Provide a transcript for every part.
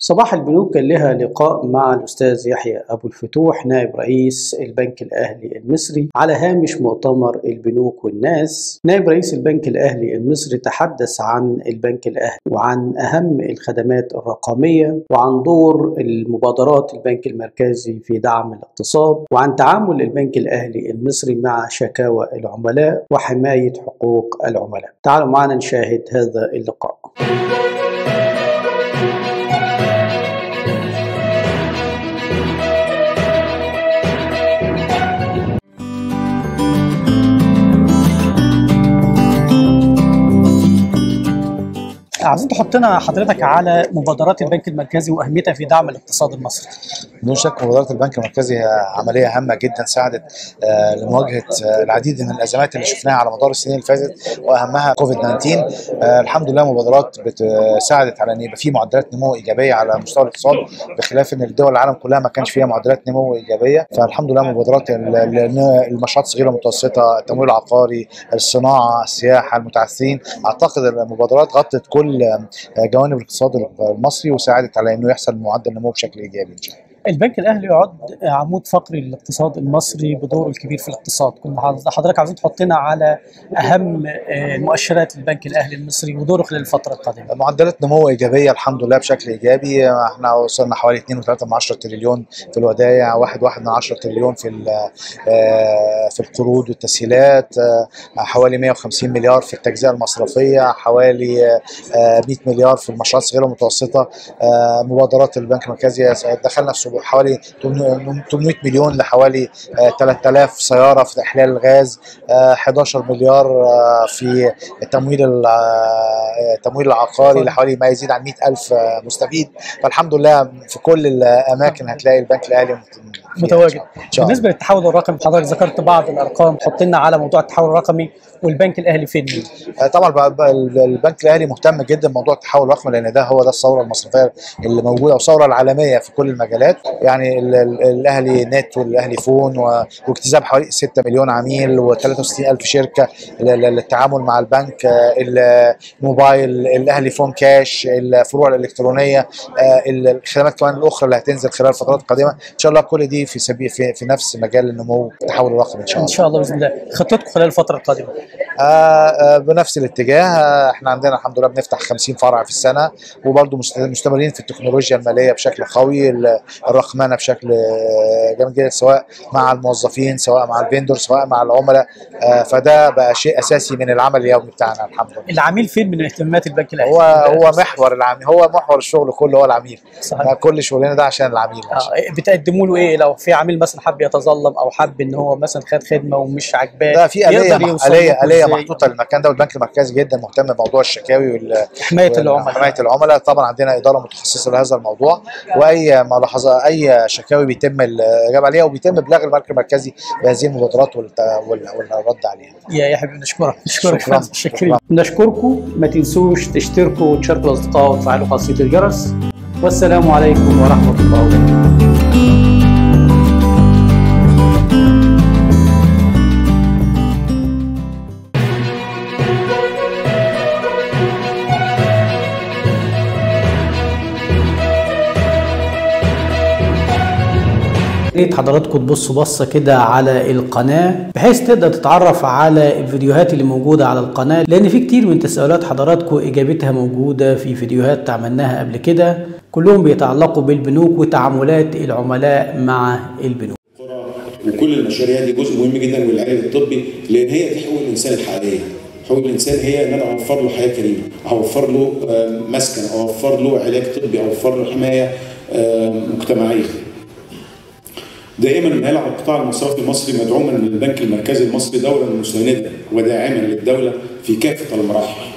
صباح البنوك كان لها لقاء مع الأستاذ يحيى أبو الفتوح نائب رئيس البنك الأهلي المصري. على هامش مؤتمر البنوك والناس نائب رئيس البنك الأهلي المصري تحدث عن البنك الأهلي وعن أهم الخدمات الرقمية وعن دور المبادرات البنك المركزي في دعم الاقتصاد وعن تعامل البنك الأهلي المصري مع شكاوى العملاء وحماية حقوق العملاء. تعالوا معنا نشاهد هذا اللقاء. عايزين تحطنا حضرتك على مبادرات البنك المركزي وأهميتها في دعم الاقتصاد المصري. بدون شك مبادرات البنك المركزي عملية هامة جدا ساعدت آه، لمواجهة آه، العديد من الأزمات اللي شفناها على مدار السنين اللي فاتت وأهمها كوفيد 19 آه، الحمد لله مبادرات ساعدت على إن يبقى في معدلات نمو إيجابية على مستوى الاقتصاد بخلاف إن الدول العالم كلها ما كانش فيها معدلات نمو إيجابية فالحمد لله مبادرات المشروعات الصغيرة والمتوسطه التمويل العقاري الصناعة السياحة المتعثرين أعتقد المبادرات غطت كل جوانب الاقتصاد المصري وساعدت على إنه يحصل معدل نمو بشكل إيجابي إن شاء الله. البنك الأهلي يعد عمود فقري للاقتصاد المصري بدوره الكبير في الاقتصاد. كنا حضرتك عاوزين تحطنا على أهم مؤشرات البنك الأهلي المصري ودوره خلال الفترة القادمة. معدلات نمو إيجابية الحمد لله بشكل إيجابي. إحنا وصلنا حوالي 2.3 تريليون في الودائع 1.1 تريليون في في القروض والتسهيلات حوالي 150 مليار في التجزئة المصرفية حوالي 100 مليار في المشروعات الصغيرة والمتوسطة مبادرات البنك المركزي. دخلنا في حوالي 800 مليون لحوالي 3000 سيارة في إحلال الغاز 11 مليار في التمويل التمويل العقاري لحوالي ما يزيد عن 100000 مستفيد. فالحمد لله في كل الأماكن هتلاقي البنك الأهلي متواجد. بالنسبة للتحول الرقمي حضرتك ذكرت بعض الأرقام حط لنا على موضوع التحول الرقمي والبنك الأهلي فين؟ طبعا البنك الأهلي مهتم جدا بموضوع التحول الرقمي لأن ده هو ده الثورة المصرفية اللي موجودة والثورة العالمية في كل المجالات. يعني الأهلي نت والأهلي فون واكتساب حوالي 6 مليون عميل و63 ألف شركة للتعامل مع البنك الموبايل الأهلي فون كاش الفروع الإلكترونية الخدمات كمان الأخرى اللي هتنزل خلال الفترات القادمة. إن شاء الله كل دي في سبيل في, في نفس مجال النمو التحول الرقمي إن شاء الله. ان شاء الله بإذن الله. خطتكم خلال الفترة القادمة؟ آه آه بنفس الاتجاه. آه إحنا عندنا الحمد لله بنفتح 50 فرع في السنة وبرضه مستمرين في التكنولوجيا المالية بشكل قوي. الرقمنه بشكل جامد جدا سواء مع الموظفين سواء مع الفيندور سواء مع العملاء آه فده بقى شيء أساسي من العمل اليومي بتاعنا الحمد لله. العميل فين من اهتمامات البنك الأهلي؟ هو هو محور العميل هو محور الشغل كله هو العميل. صحيح. كل شغلنا ده عشان العميل آه بتقدموا له إيه؟ لو في عميل مثلا حب يتظلم أو حب إن هو مثلا خد خدمة ومش عاجباه ده في آلية آلية آلية محطوطة للمكان ده والبنك المركزي جدا مهتم بموضوع الشكاوي وال حماية العملاء. حماية العملاء. طبعا عندنا إدارة متخصصة لهذا الموضوع وأي ملاحظة أي شكاوي بيتم الإجابة عليها وبيتم ابلاغ البنك المركزي بهذه المبادرات والرد عليها. يا يا حبيبي نشكرك. نشكرك. شكرا. شكرا نشكركم. ما تنسوش تشتركوا وتشاركوا الأصدقاء وتفعلوا خاصيه الجرس. والسلام عليكم ورحمة الله وبركاته. ريت حضراتكم تبصوا بصة كده على القناة بحيث تقدر تتعرف على الفيديوهات اللي موجودة على القناة لأن في كتير من تساؤلات حضراتكم إجابتها موجودة في فيديوهات عملناها قبل كده. كلهم بيتعلقوا بالبنوك وتعاملات العملاء مع البنوك. وكل المشاريع دي جزء مهم جدا من العلاج الطبي لأن هي حقوق الإنسان الحقيقيه حقوق الإنسان هي إن أنا أوفر له حياة كريمة أوفر له مسكن أوفر له علاج طبي أوفر له حماية مجتمعية. دائما ما يلعب القطاع المصرفي المصري مدعوما من البنك المركزي المصري دورا مساندا وداعما للدولة في كافة المراحل.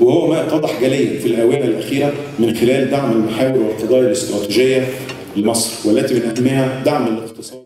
وهو ما اتضح جليا في الآونة الأخيرة من خلال دعم المحاور والقضايا الاستراتيجية لمصر والتي من أهمها دعم الاقتصاد.